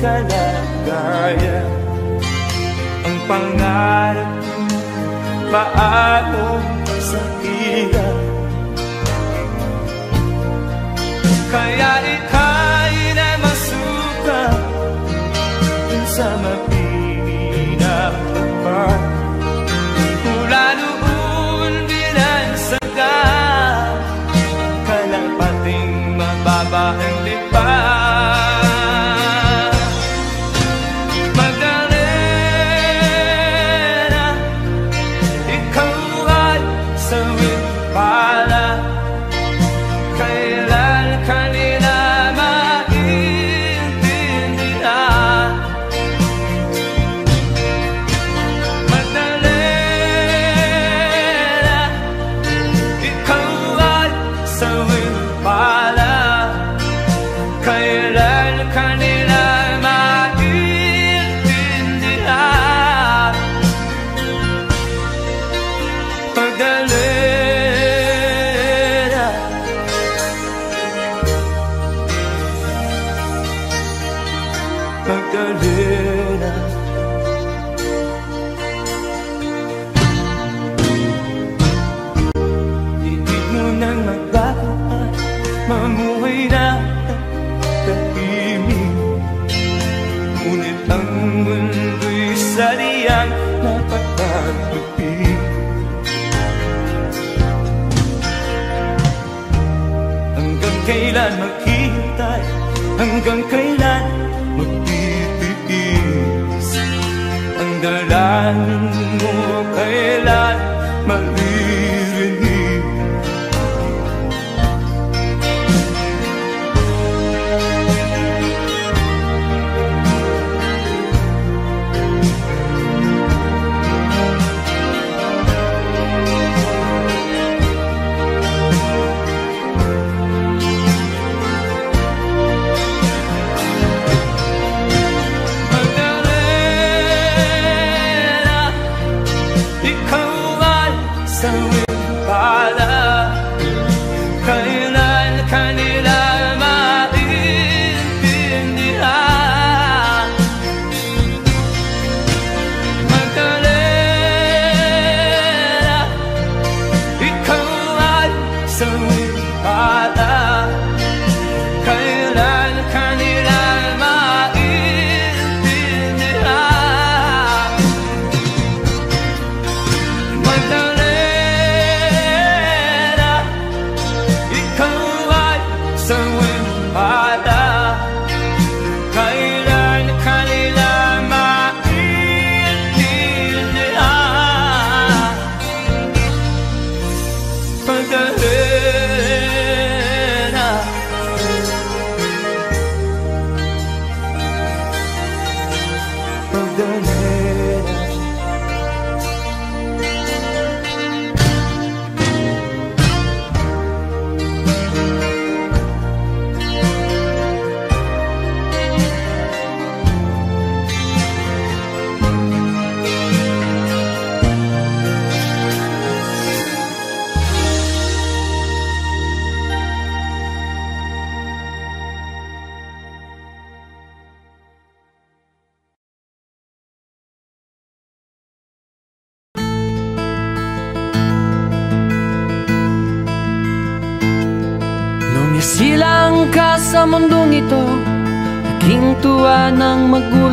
kalagayan. Ang pangarap paano sa hirap Kaya ika'y na masuka sa mapili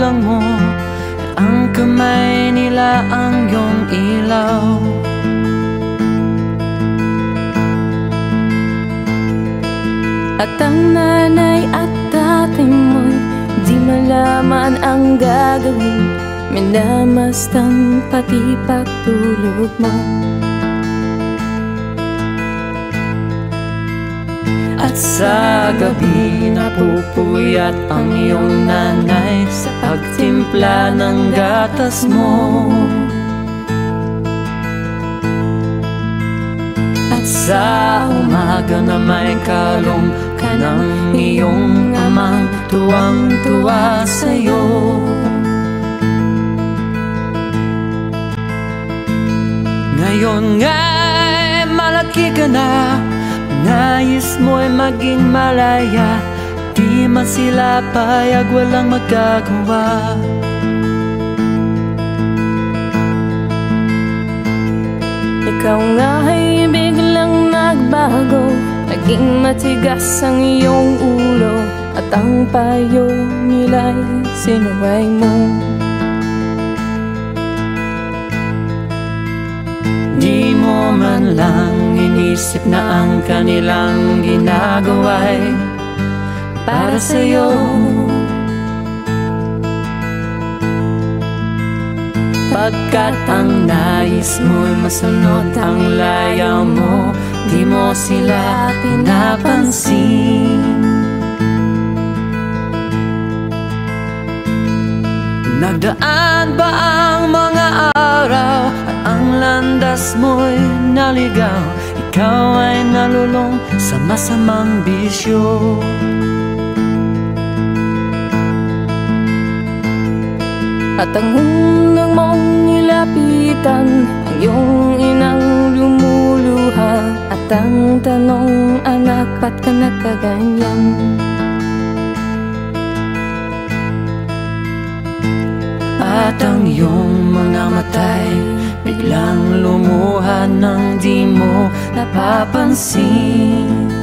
magulang mo. At ang kamay nila ang iyong ilaw. At ang nanay at tatay mo'y Di malaman ang gagawin. Minamastan pati pagtulog mo. At sa gabi Napupuyat ang iyong nanay Sa pagtimpla ng gatas mo. At sa umaga na may kalong ka ng iyong amang Tuwang-tuwa sa'yo. Ngayon nga'y malaki ka na Nais mo'y maging malaya. Di man sila payag walang magagawa Ikaw nga ay biglang nagbago Naging matigas ang iyong ulo At ang payo nila'y sinuway mo. Di mo man lang inisip na ang kanilang ginagawa'y para sa'yo. Pagkat ang nais mo'y masunod ang layaw mo Di mo sila pinapansin. Nagdaan ba ang mga araw At ang landas mo'y naligaw? Ikaw ay nalulong sa masamang bisyo At ang unang mong nilapitan Ang iyong inang lumuluha. At ang tanong anak ba't ka nagkaganyan? At ang iyong mga matay Biglang lumuha nang di mo napapansin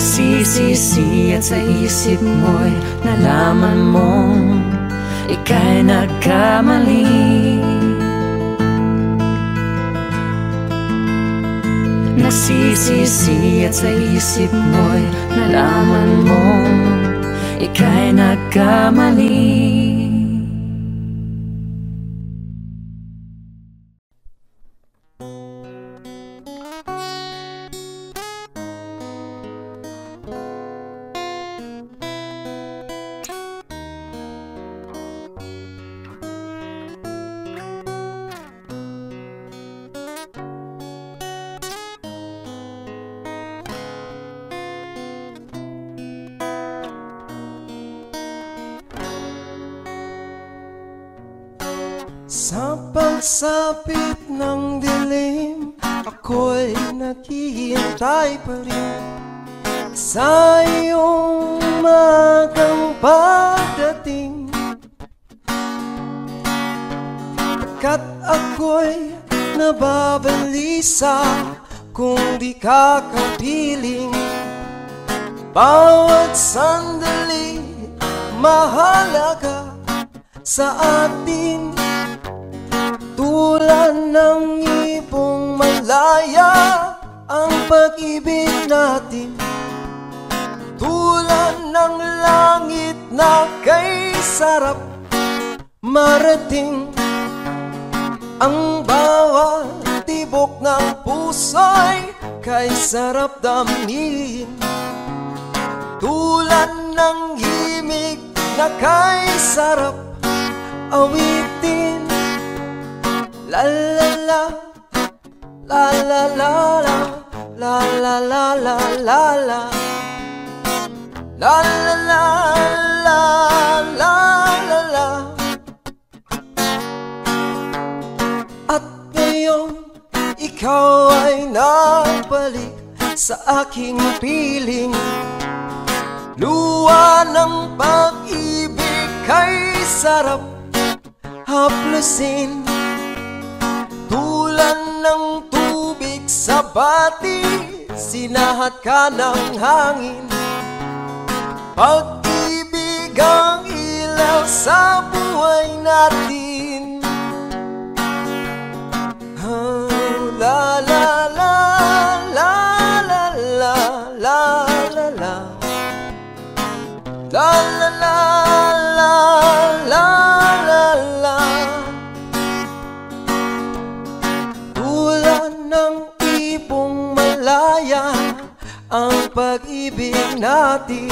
Nagsisisi at sa isip mo'y nalaman mong Ika'y nagkamali. Nagsisisi at sa isip mo'y nalaman mong Ika'y nagkamali naghihintay pa Sa iyong magang pagdating Pagkat ako'y nababalisa Kung di ka kapiling Bawat sandali mahalaga sa atin. Tulad ng ibong malaya ang pag-ibig natin Tulad ng langit na kay sarap marating Ang bawat tibok ng puso'y kay sarap damhin Tulad ng himig na kay sarap awitin. La la la La la la la La la la la la la. La la la la la la la. At ngayon ikaw ay nabalik sa aking piling. Luwa ng pag-ibig kay sarap haplusin. Tulad ng tubig sa bati Sinahat ka ng hangin. Pag-ibig ang ilaw sa buhay natin. Oh, la la la la la la la la la. La la la la. la ang pag-ibig natin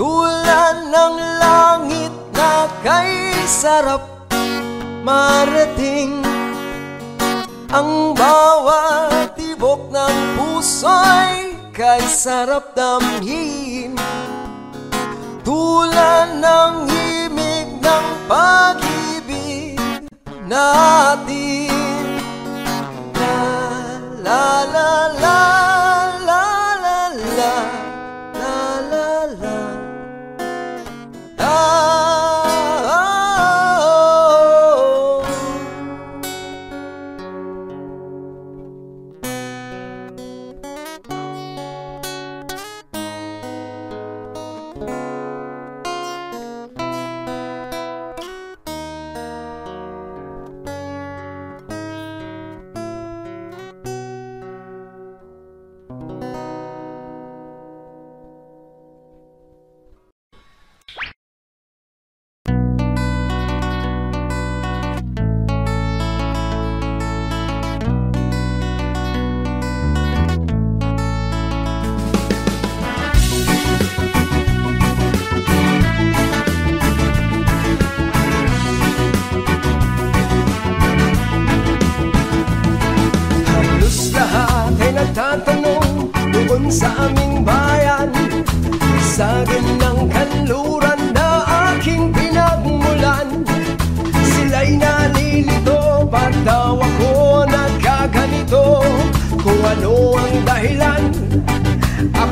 Tulad ng langit na kay sarap marating. Ang bawat tibok ng puso'y kay sarap damhin. Tulad ng himig ng pag-ibig natin. La la la la.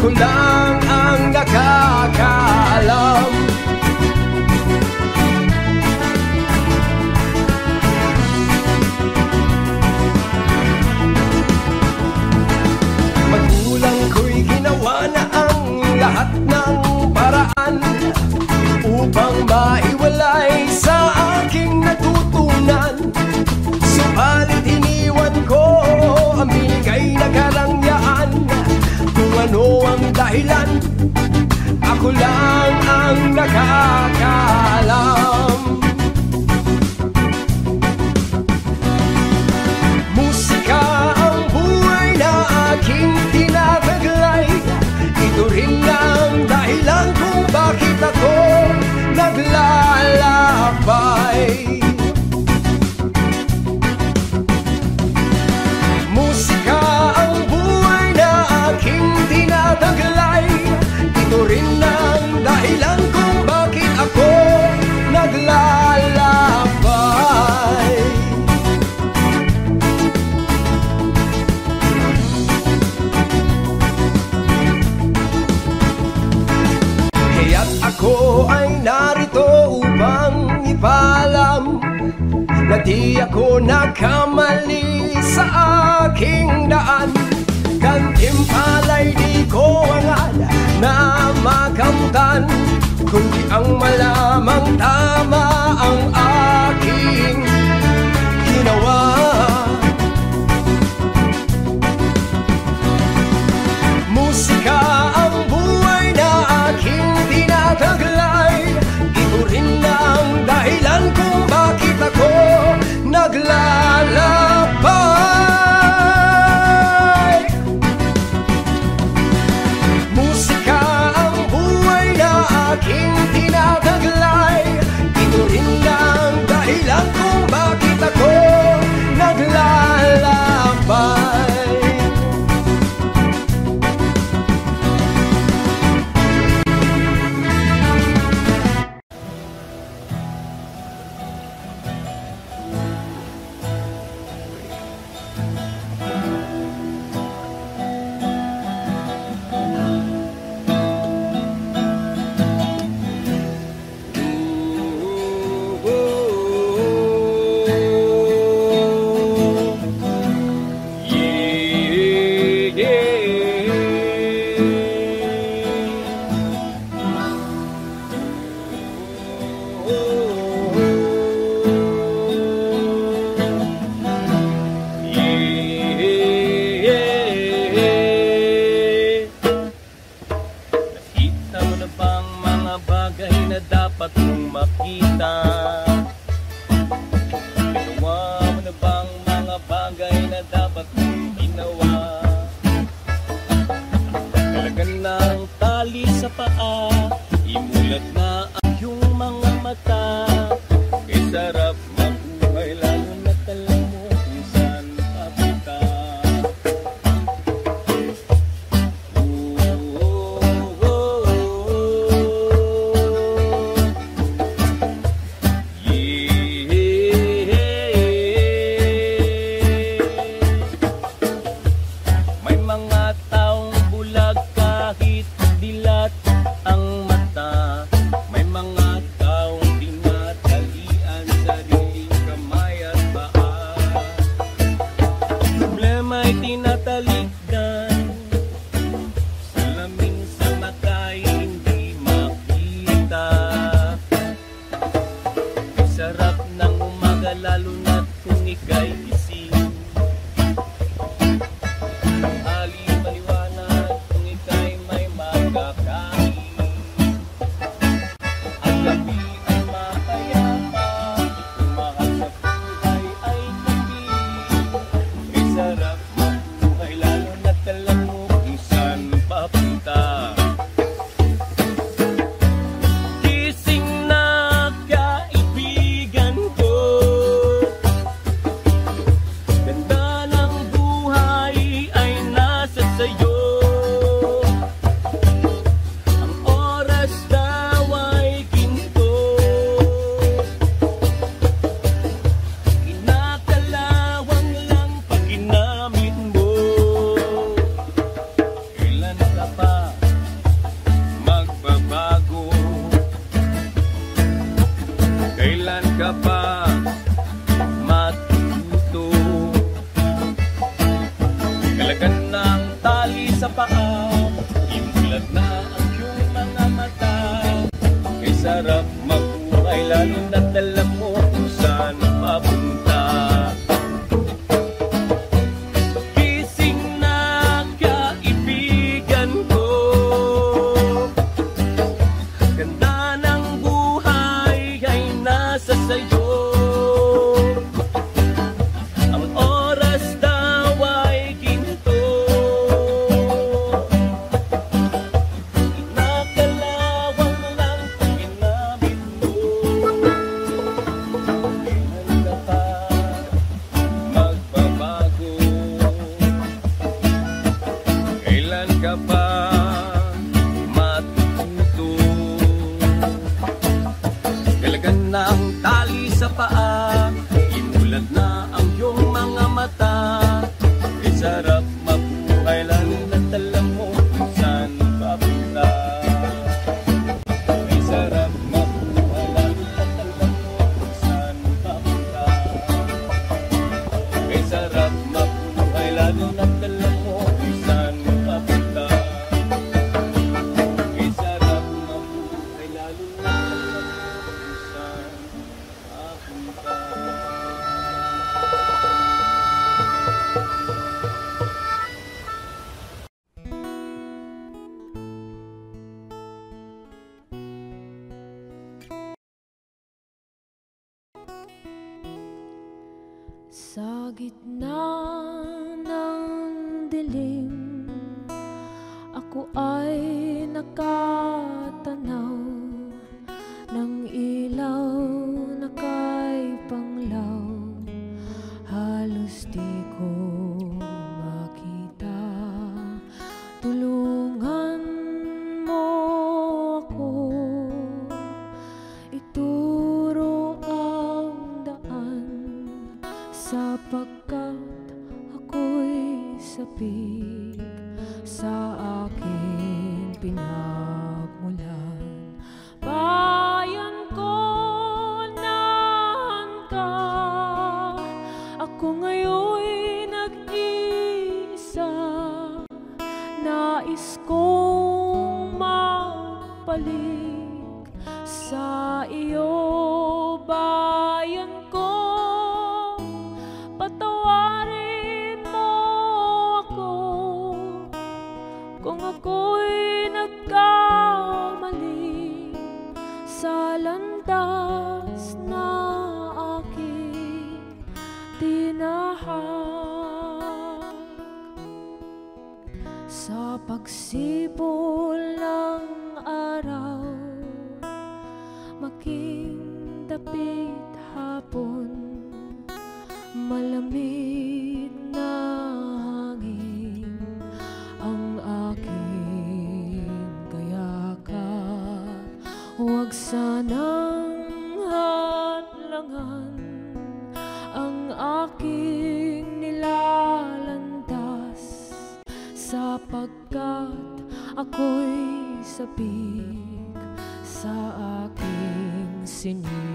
Nikolai. ay lalo na na aking tinahak. Sa pagsibol ng araw making dapit pagsapik sa aking sinig.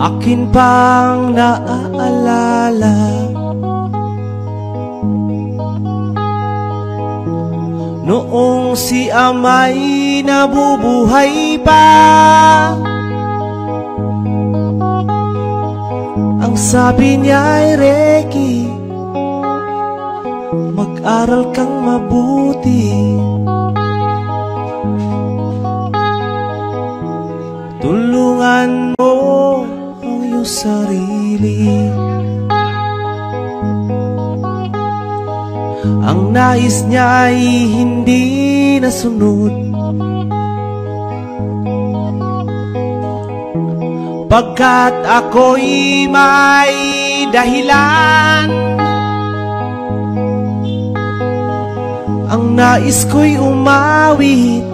Akin pang naaalala Noong si amay nabubuhay pa Ang sabi niya ay Reki Mag-aral kang mabuti. Tulungan sarili. Ang nais niya ay hindi nasunod. Pagkat ako'y may dahilan Ang nais ko'y umawit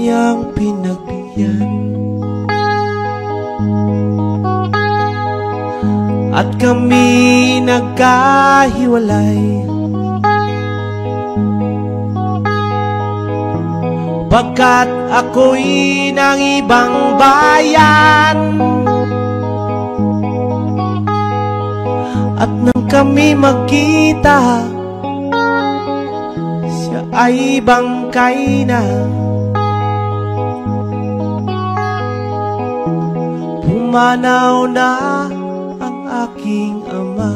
kanyang pinagbigyan At kami nagkahiwalay. Pagkat ako'y ng ibang bayan. At nang kami magkita Siya ay bangkay na Pumanaw na ang aking ama.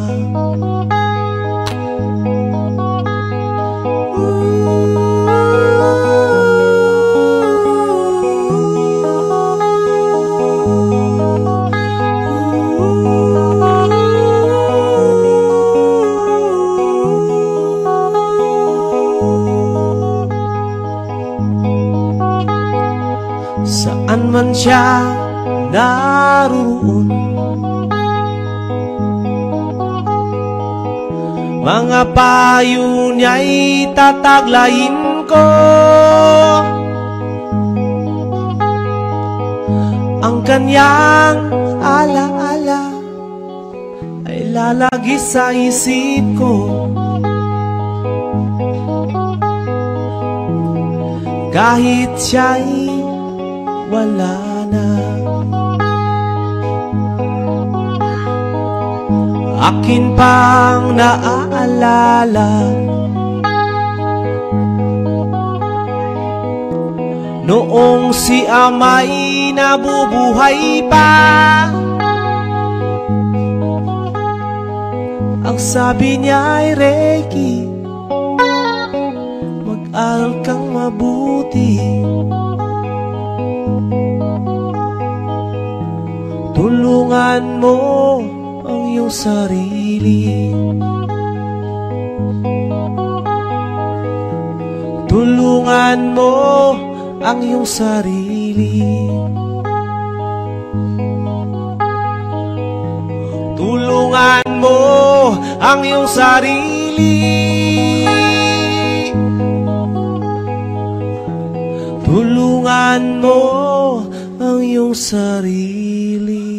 Saan man siya naroon. Mga payo niya'y tataglayin ko. Ang kanyang alaala Ay lalagi sa isip ko. Kahit siya'y wala Akin pang naaalala Noong si amay nabubuhay pa Ang sabi niya Reiki Mag-aral kang mabuti. Tulungan mo iyong sarili. Tulungan mo ang iyong sarili. Tulungan mo ang iyong sarili. Tulungan mo ang iyong sarili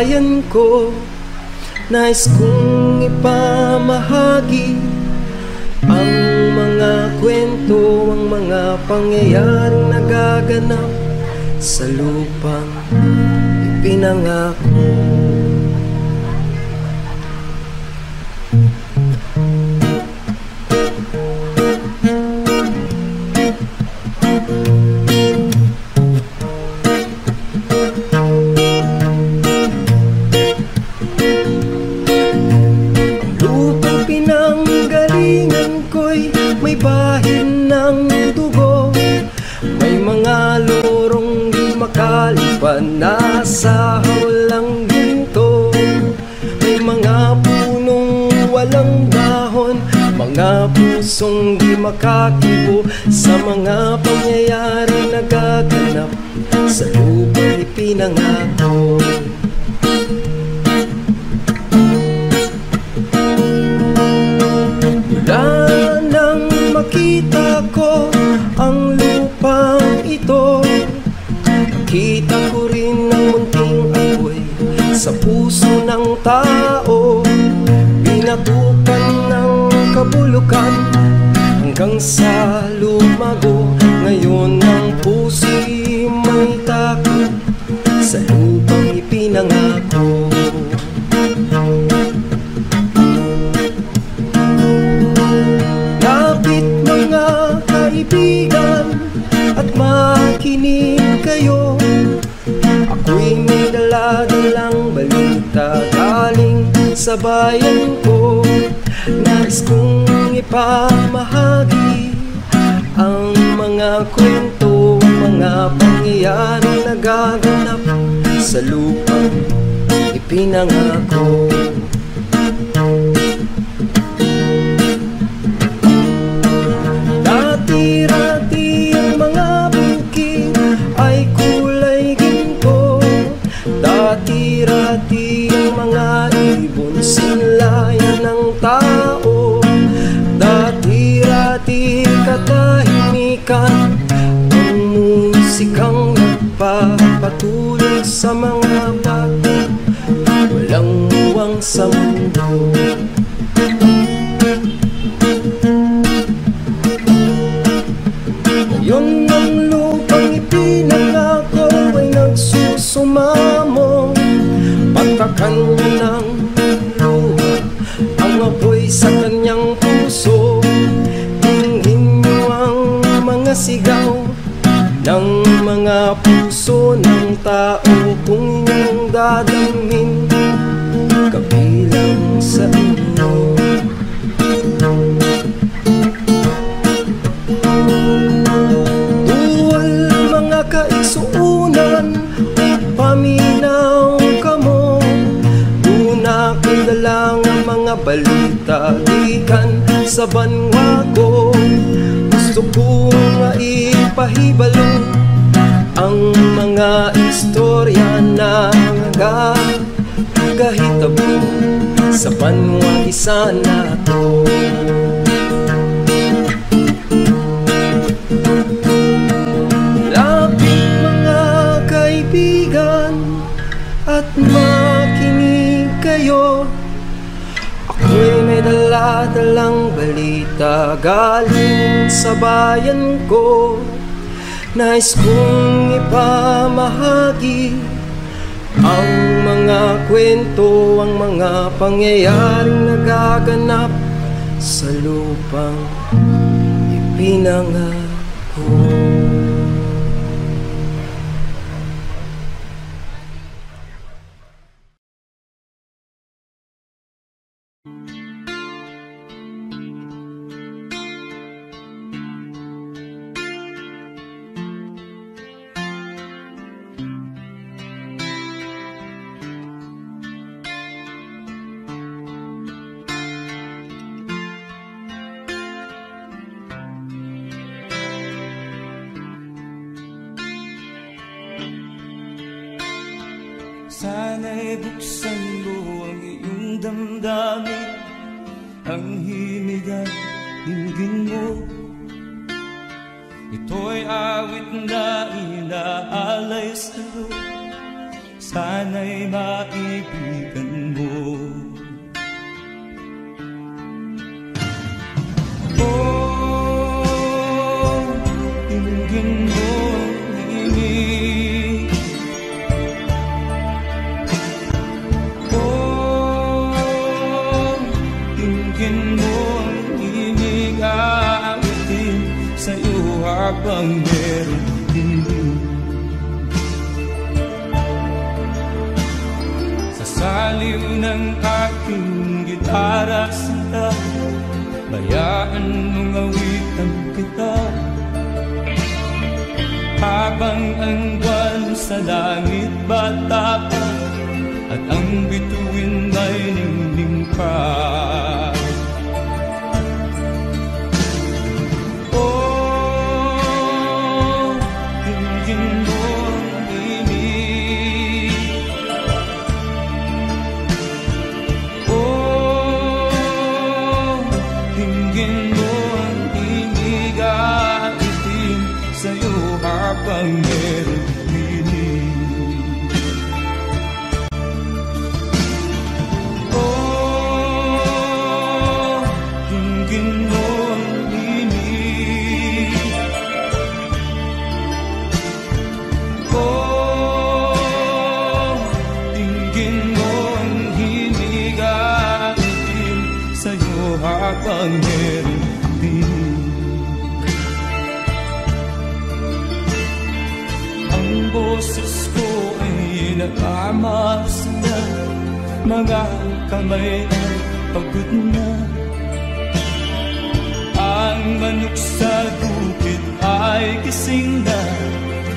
bayan ko. Nais kong ipamahagi ang mga kwento, ang mga pangyayaring nagaganap sa lupang ipinangako ko'y may bahin ng dugo. May mga lorong di makalipan Nasa hawlang ginto. May mga punong walang dahon Mga pusong di makakibo Sa mga pangyayari nagaganap Sa lupang ipinangako tao Pinatukan ng kabulukan. Hanggang sa lumago Ngayon ang puso'y may takot sa lupang ipinangako. Lapit mga kaibigan at makinig kayo daladalang balita galing sa bayan ko. Nais kong ipamahagi ang mga kwento, mga pangyayari nagaganap sa lupang ipinangako katahimikan Ang musikang nagpapatulog sa mga bata. Walang muwang sa mundo talikan sa banwa ko. Gusto kong maipahibalo Ang mga istorya na nga Kahit abo sa banwa isa na to. Dala-dalang balita galing sa bayan ko. Nais kong ipamahagi Ang mga kwento, ang mga pangyayaring nagaganap Sa lupang ipinangako. Mga kamay ng pagod na. Ang manok sa gupit ay gising na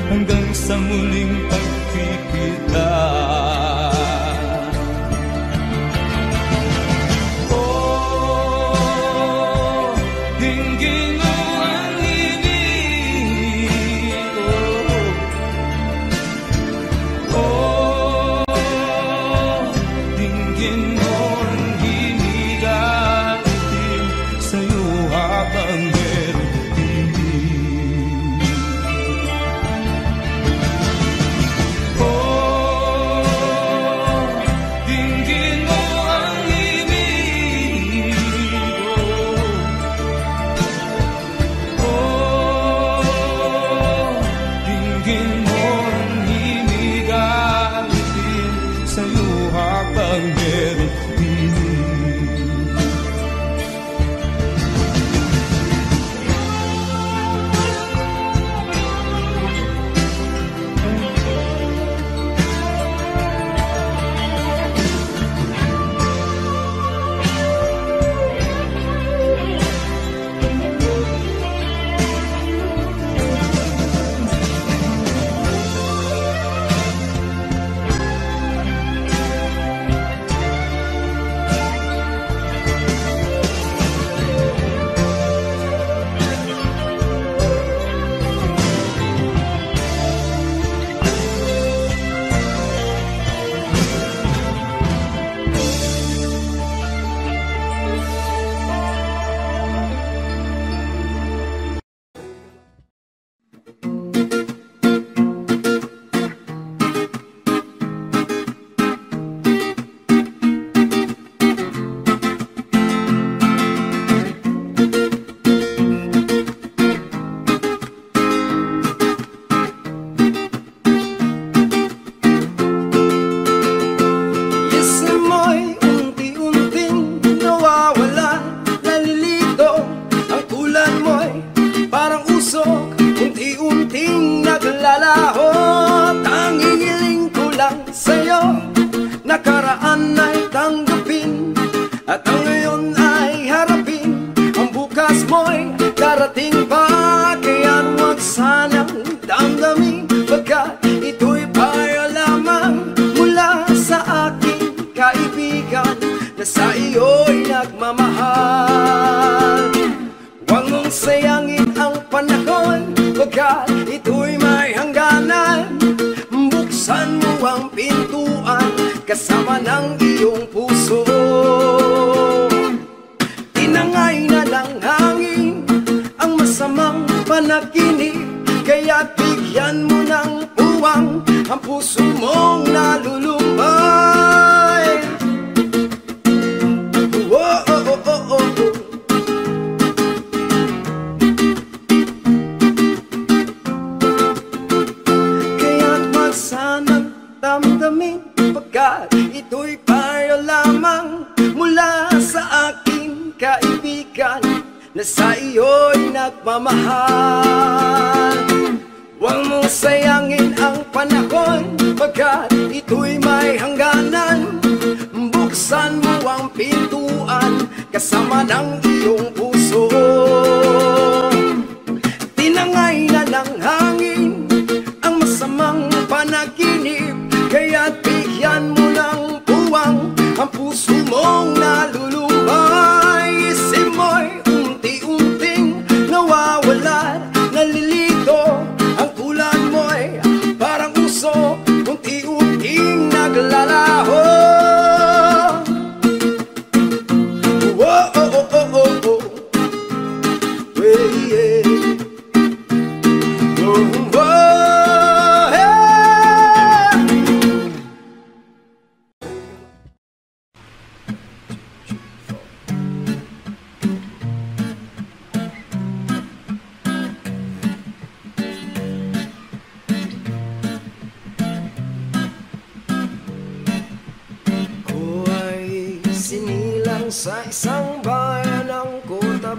Hanggang sa muling pagkakas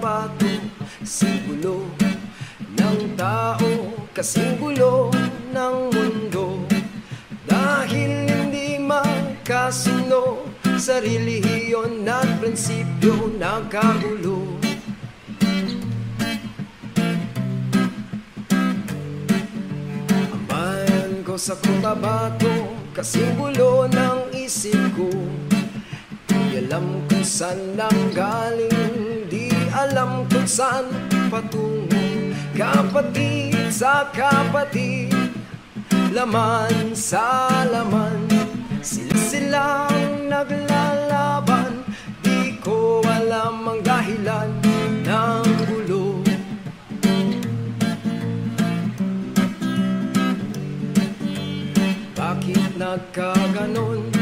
Cotabato Sigulo ng tao, kasing gulo ng mundo. Dahil hindi magkasundo sa relihiyon at prinsipyo nagkagulo. Ang bayan ko sa Cotabato Kasing ng isip ko. Di alam kung saan nang galing alam kung saan patungo. Kapatid sa kapatid Laman sa laman. Sila silang naglalaban Di ko alam ang dahilan ng gulo. Bakit nagkaganon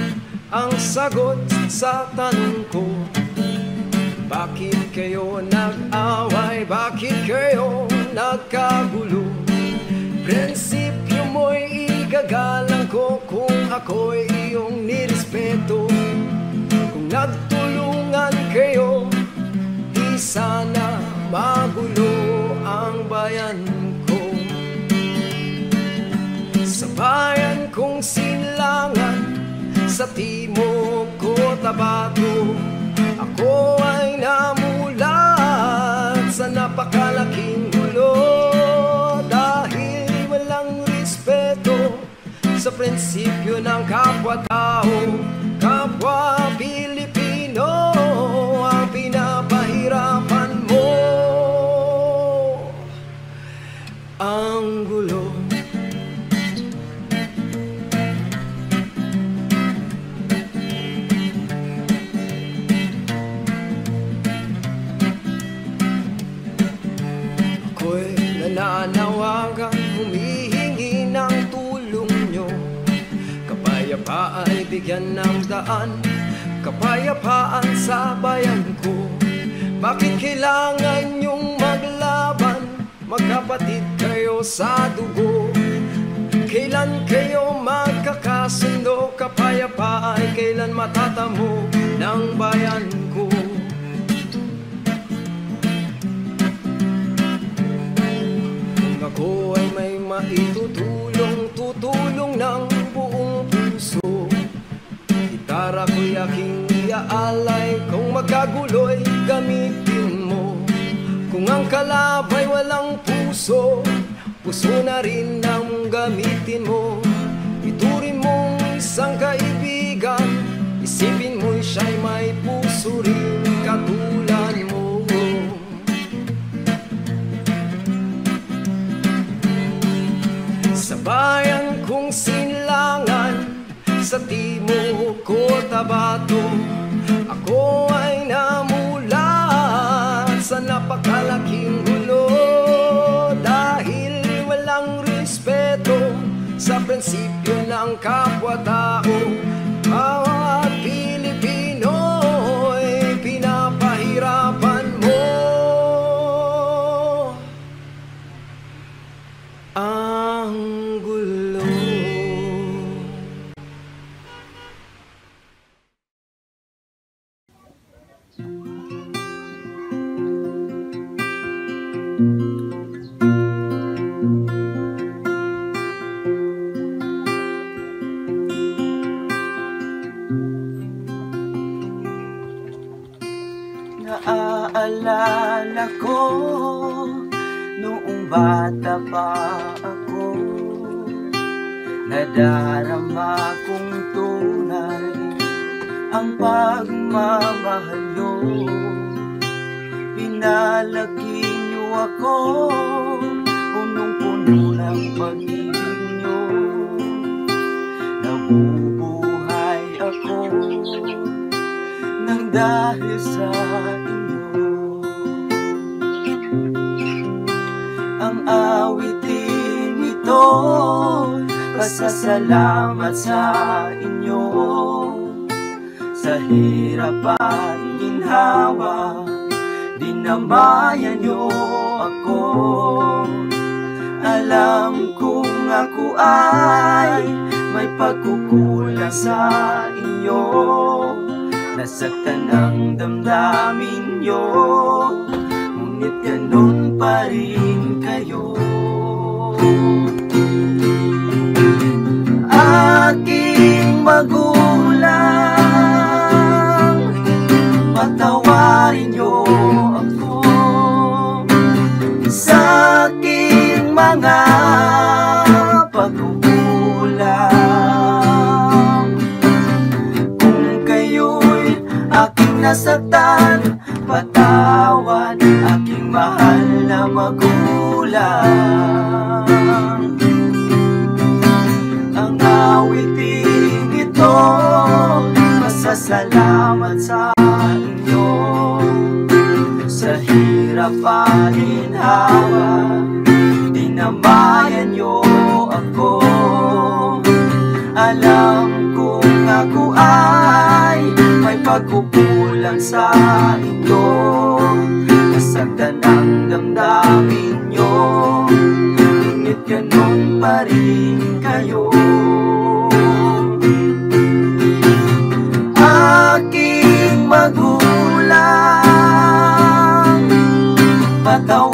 ang sagot sa tanong ko? Bakit kayo nag-away? Bakit kayo nagkagulo? Prinsipyo mo'y igagalang ko kung ako'y iyong nirespeto Kung nagtulungan kayo, di sana magulo ang bayan ko sa bayan kong sinlangan Sa timog ko tabato Ako ay namulat Sa napakalaking gulo. Dahil walang respeto Sa prinsipyo ng kapwa-tao Kapwa Pilipino Ang pinapahirapan mo. Ang gulo bigyan ng daan Kapayapaan sa bayan ko Bakit kailangan nyong maglaban? Magkapatid kayo sa dugo Kailan kayo magkakasundo? Kapayapaan ay kailan matatamo ng bayan ko? Kung ako ay may Para ko'y aking iaalay. Kung magkagulo'y gamitin mo. Kung ang kalabay walang puso Puso na rin ang gamitin mo. Iturin mong isang kaibigan Isipin mo'y siya'y may puso rin. Sa timog ko tabato. Ako ay namulat Sa napakalaking gulo. Dahil walang respeto Sa prinsipyo ng kapwa-tao Naaalala ko Noong bata pa ako. Nadarama kong tunay Ang pagmamahal nyo Pinalaki nyo ako Punong-puno ng pag-ibig nyo Nabubuhay ako Nang dahil sa inyo ang awitin ito. Pasasalamat sa inyo. Sa hirap at ginhawa Dinamayan niyo ako. Alam kong ako ay May pagkukulang sa inyo. Nasaktan ang damdamin niyo. Ngunit ganun pa rin kayo. Aking magulang Patawarin niyo ako. Sa aking mga pagkukulang Kung kayo'y aking nasaktan Patawad aking mahal na magulang. Ang awitin ito Masasalamat sa inyo. Sa hirap at ginhawa Dinamayan niyo ako. Alam kong ako ay May pagkukulang sa inyo Nasaktan ang damdamin nyo Ngunit ganun pa rin kayo. Aking magulang Patawarin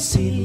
see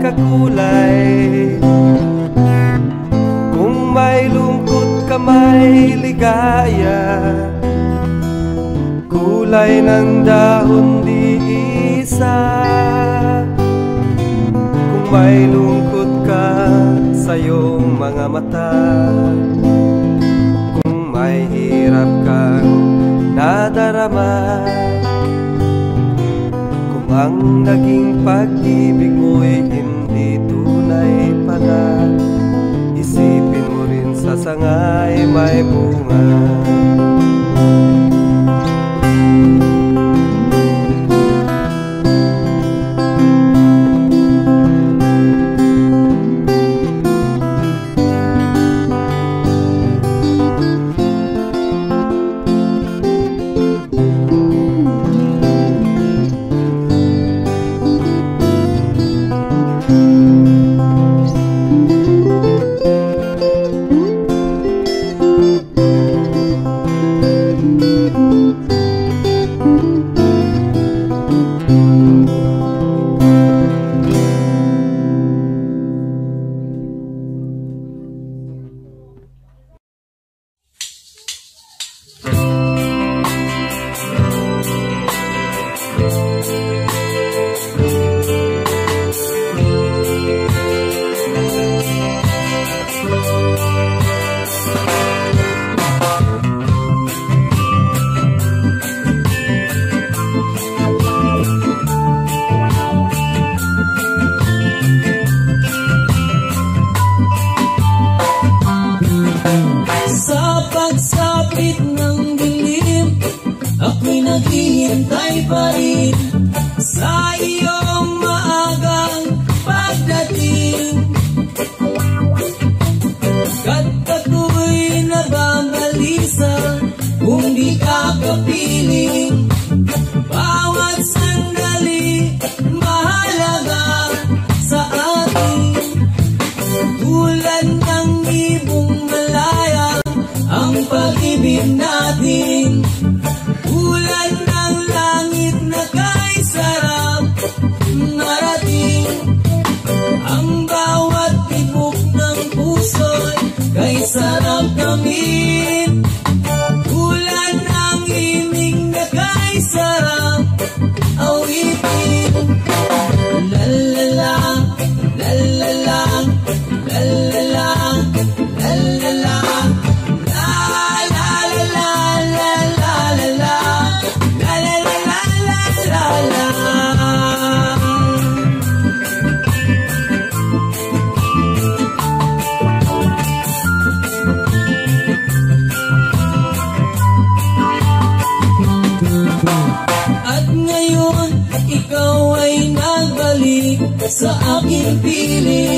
magkakulay Kung may lungkot ka may ligaya Kulay ng dahon di isa. Kung may lungkot ka sa iyong mga mata Kung may hirap kang nadarama Kung ang naging pag-ibig mo'y Isipin mo rin sa sangay may bunga. sana feeling.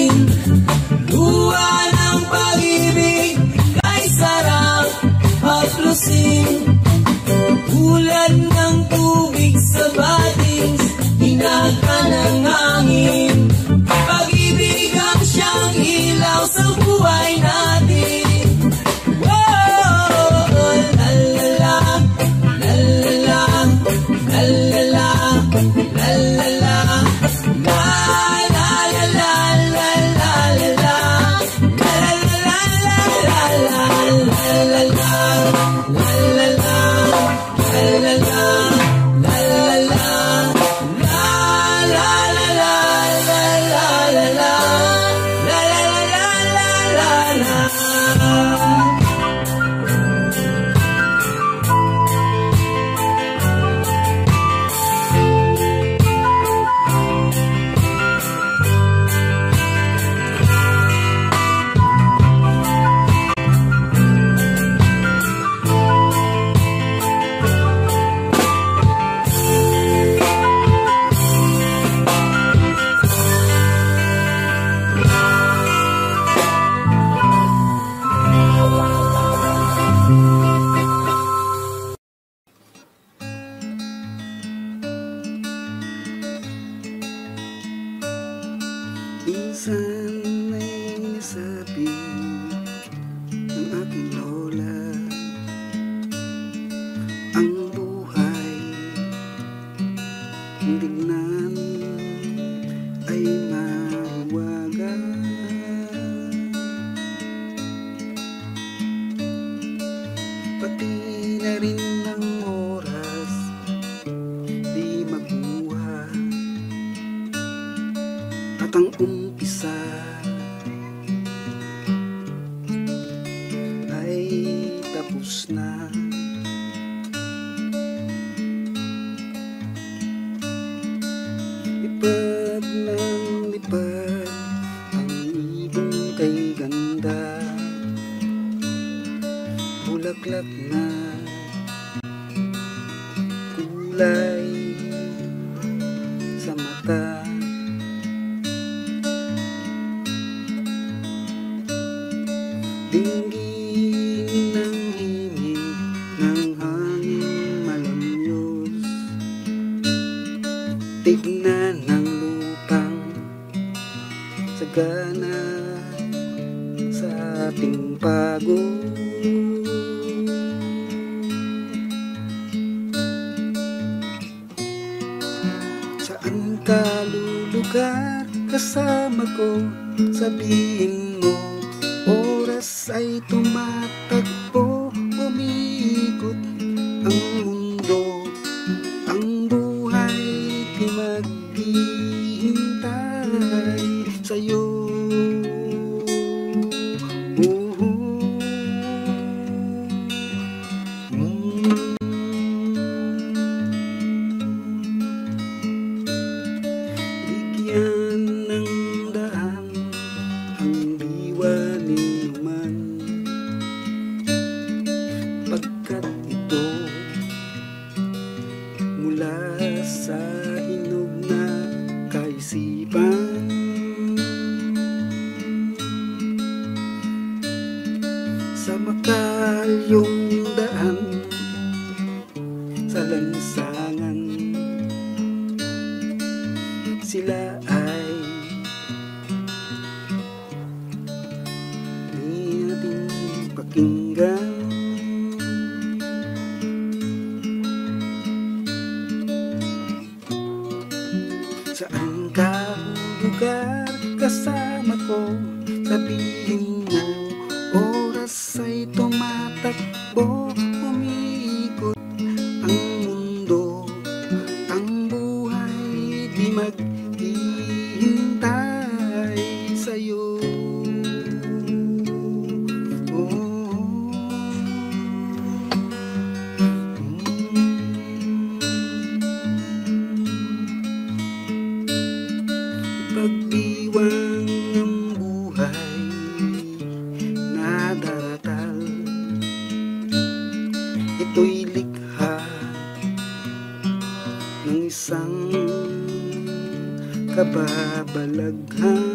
Kababalaghan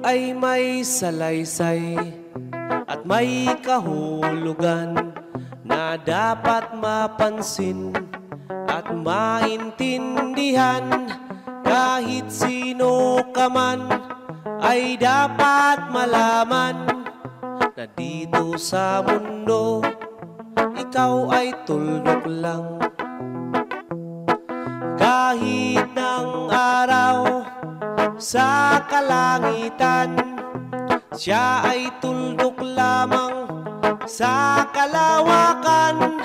ay may salaysay At may kahulugan Na dapat mapansin At maintindihan. Kahit sino ka man Ay dapat malaman Na dito sa mundo Ikaw ay tuldok lang sa kalangitan. Siya ay tuldok lamang sa kalawakan.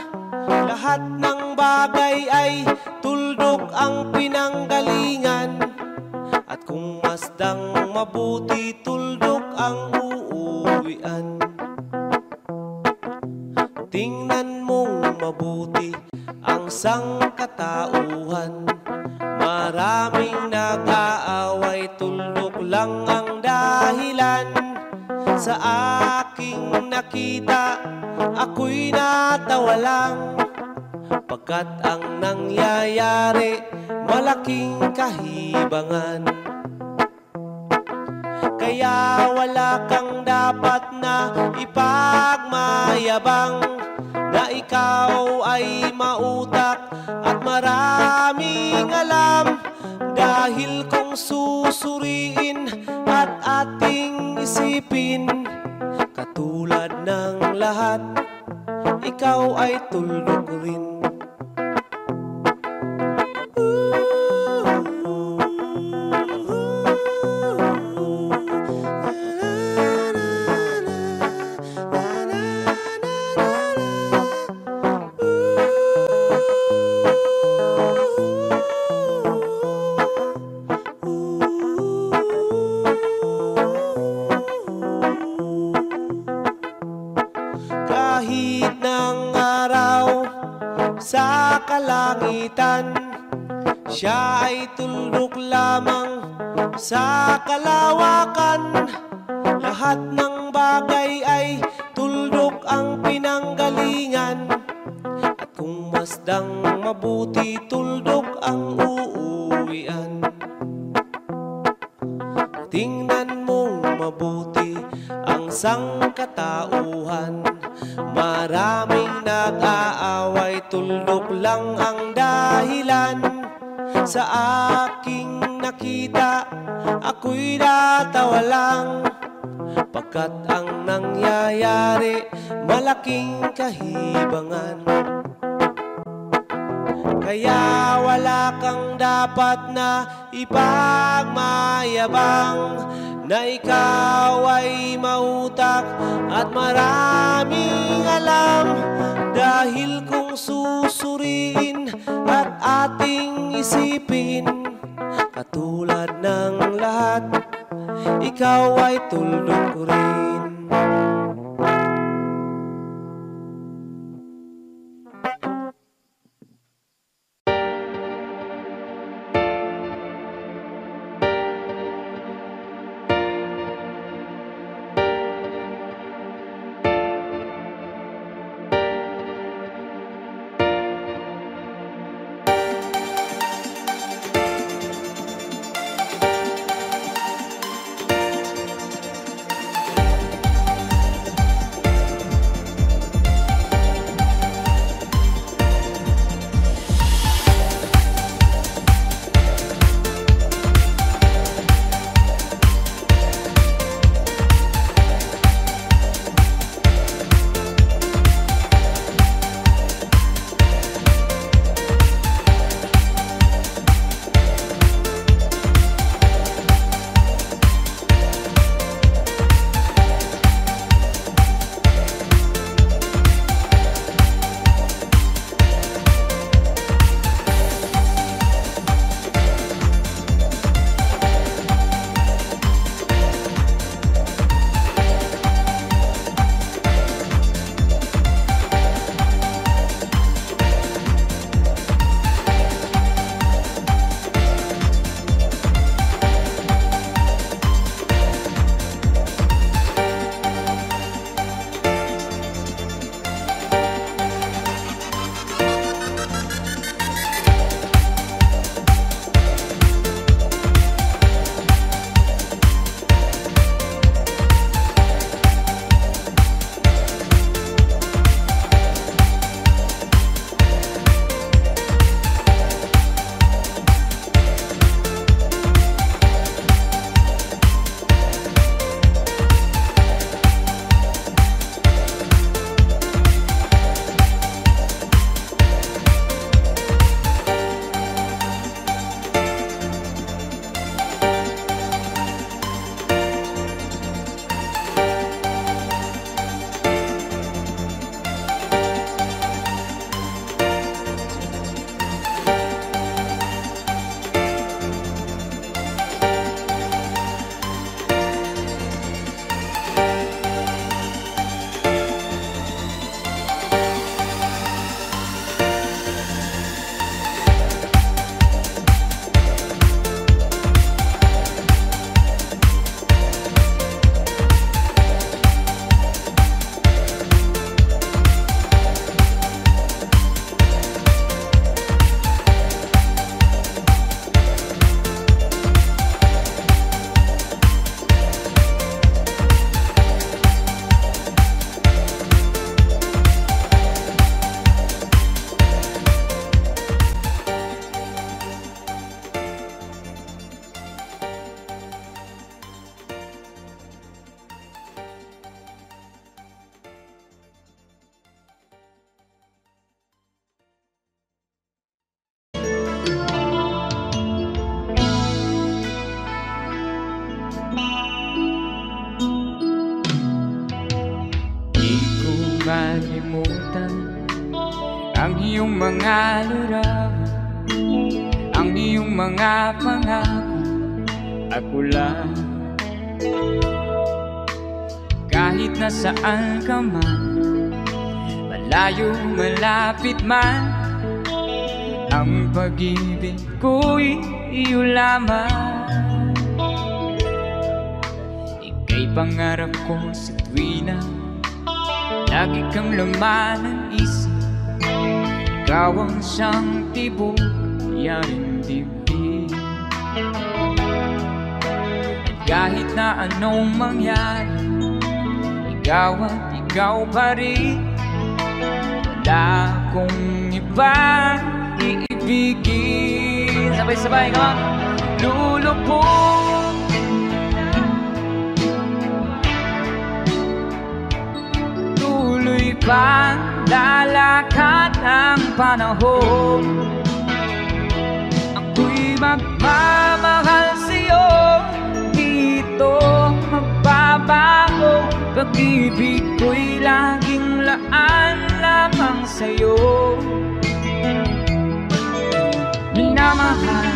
Lahat ng bagay ay tuldok ang pinanggalingan. At kung masdang mabuti tuldok ang uuwian. Tingnan mong mabuti ang sangkatauhan Maraming nag-aaway, tuldok lang ang dahilan. Sa aking nakita, ako'y natawa lang Pagkat ang nangyayari, malaking kahibangan. Kaya wala kang dapat na ipagmayabang Na ikaw ay mautak at maraming alam. Dahil kung susuriin at ating isipin Katulad ng lahat, ikaw ay tuldok rin kalangitan Siya ay tuldok lamang sa kalawakan. Lahat ng bagay ay tuldok ang pinanggalingan. At kung masdang mabuti tuldok ang uuwian. Tingnan mong mabuti ang sangkatauhan. Maraming nag-aaway, tuldok lang ang dahilan. Sa aking nakita, ako'y natawa lang Pagkat ang nangyayari, malaking kahibangan. Kaya wala kang dapat na ipagmayabang Na ikaw ay mautak at maraming alam. Dahil kung susuriin at ating isipin Katulad ng lahat, ikaw ay tuldok rin lamang Ika'y pangarap ko sa tuwina Lagi kang laman ng isip. Ikaw ang siyang tibok Yaring dibdib At kahit na anong mangyari Ikaw at ikaw pa rin. Wala akong ibang iibigin. Sabay-sabay, come on! Lulupot Tuloy pang lalakad ang panahon. Ako'y magmamahal sa'yo. Dito magbabago. Pag-ibig ko'y laging laan lamang sa'yo. Minamahal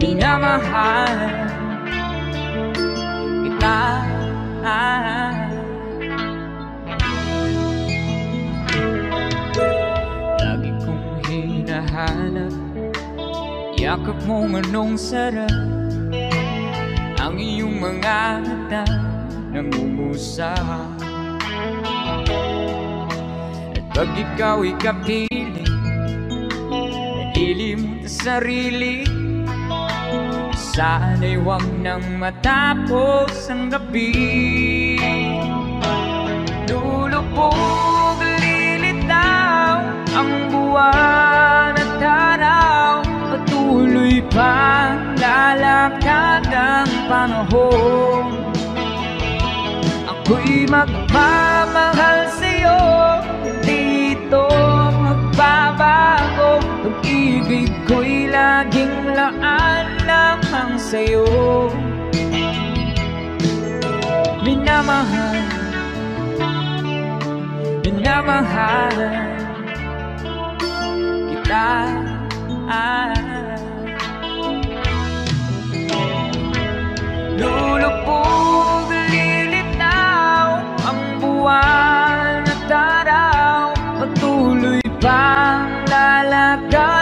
Minamahal Kita. Lagi kong hinahanap Yakap mong anong sarap. Ang iyong mga mata Nangumusa At pag ikaw'y kapiling Nalilimot sa sarili Sana'y huwag nang matapos ang gabi. Lulubog, lilitaw Ang buwan at araw. Patuloy pang lalakad ang panahon. Ako'y magmamahal sa'yo Pag-ibig ko'y laging laan lamang sa'yo. Minamahal. Minamahal. Kita. Lulupog,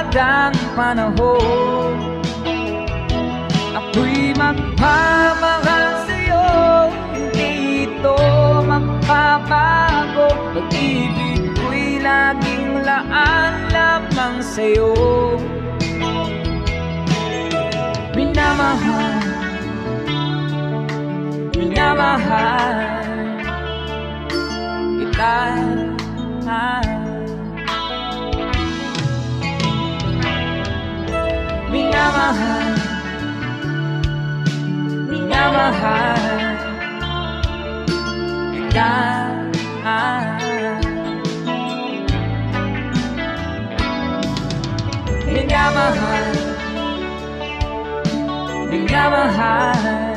lalakad ang panahon. Ako'y magmamahal sa'yo. Hindi ito magbabago Pag-ibig ko'y laging laan lamang sa'yo. Minamahal. Minamahal. Kita. Minamahal Minamahal Kita Minamahal Minamahal